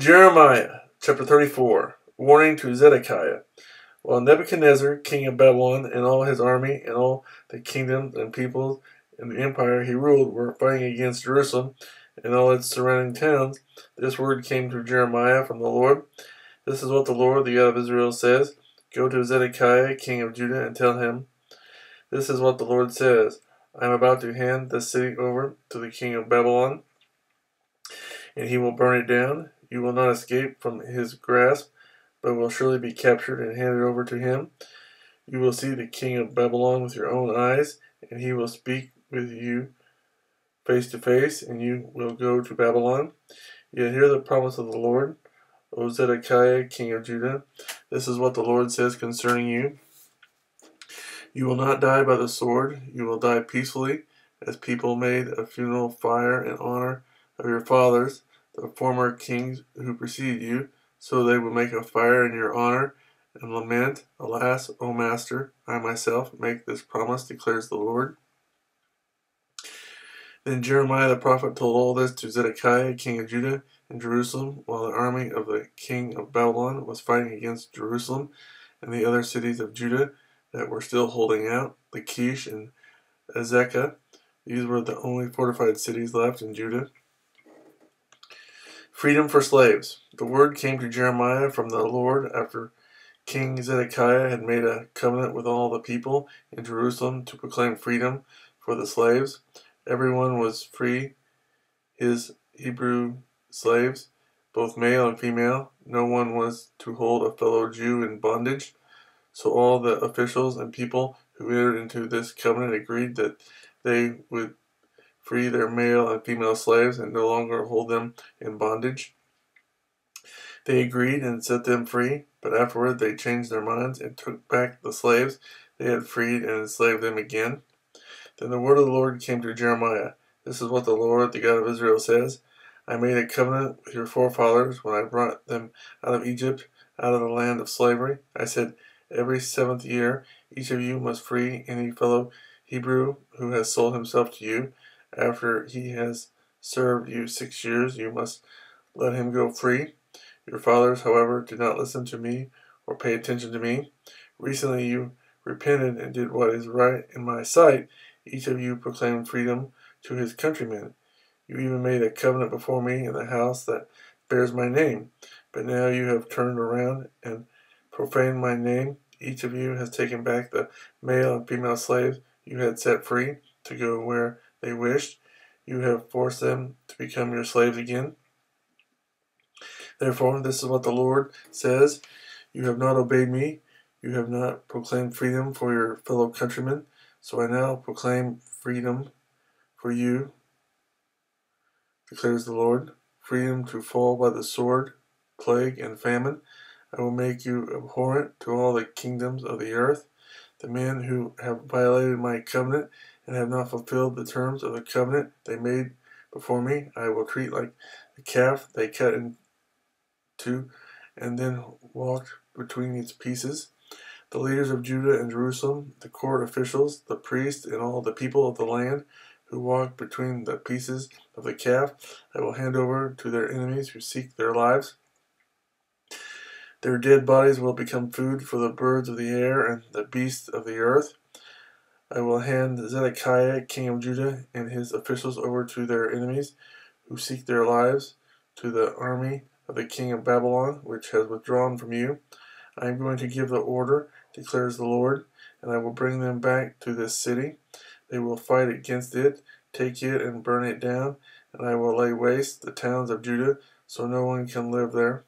Jeremiah chapter 34 Warning to Zedekiah. While Nebuchadnezzar, king of Babylon, and all his army, and all the kingdoms and peoples in the empire he ruled were fighting against Jerusalem and all its surrounding towns, this word came to Jeremiah from the Lord. This is what the Lord, the God of Israel, says Go to Zedekiah, king of Judah, and tell him, This is what the Lord says I am about to hand the city over to the king of Babylon, and he will burn it down. You will not escape from his grasp, but will surely be captured and handed over to him. You will see the king of Babylon with your own eyes, and he will speak with you face to face, and you will go to Babylon. Yet hear the promise of the Lord. O Zedekiah, king of Judah, this is what the Lord says concerning you. You will not die by the sword, you will die peacefully, as people made a funeral fire in honor of your fathers, the former kings who preceded you, so they will make a fire in your honor and lament, Alas, O Master, I myself make this promise, declares the Lord. Then Jeremiah the prophet told all this to Zedekiah, king of Judah, in Jerusalem, while the army of the king of Babylon was fighting against Jerusalem and the other cities of Judah that were still holding out, Lachish and Azekah. These were the only fortified cities left in Judah. Freedom for slaves. The word came to Jeremiah from the Lord after King Zedekiah had made a covenant with all the people in Jerusalem to proclaim freedom for the slaves. Everyone was free, his Hebrew slaves, both male and female. No one was to hold a fellow Jew in bondage. So all the officials and people who entered into this covenant agreed that they would free their male and female slaves and no longer hold them in bondage. They agreed and set them free, but afterward they changed their minds and took back the slaves they had freed and enslaved them again. Then the word of the Lord came to Jeremiah. This is what the Lord, the God of Israel, says I made a covenant with your forefathers when I brought them out of Egypt, out of the land of slavery. I said, Every seventh year, each of you must free any fellow Hebrew who has sold himself to you. After he has served you six years, you must let him go free. Your fathers, however, did not listen to me or pay attention to me. Recently you repented and did what is right in my sight. Each of you proclaimed freedom to his countrymen. You even made a covenant before me in the house that bears my name. But now you have turned around and profaned my name. Each of you has taken back the male and female slaves you had set free to go where they wished. You have forced them to become your slaves again. Therefore, this is what the Lord says You have not obeyed me, you have not proclaimed freedom for your fellow countrymen, so I now proclaim freedom for you, declares the Lord freedom to fall by the sword, plague, and famine. I will make you abhorrent to all the kingdoms of the earth. The men who have violated my covenant and have not fulfilled the terms of the covenant they made before me, I will treat like the calf they cut in two and then walked between its pieces. The leaders of Judah and Jerusalem, the court officials, the priests, and all the people of the land who walked between the pieces of the calf, I will hand over to their enemies who seek their lives. Their dead bodies will become food for the birds of the air and the beasts of the earth. I will hand Zedekiah, king of Judah, and his officials over to their enemies who seek their lives, to the army of the king of Babylon, which has withdrawn from you. I am going to give the order, declares the Lord, and I will bring them back to this city. They will fight against it, take it, and burn it down, and I will lay waste the towns of Judah, so no one can live there.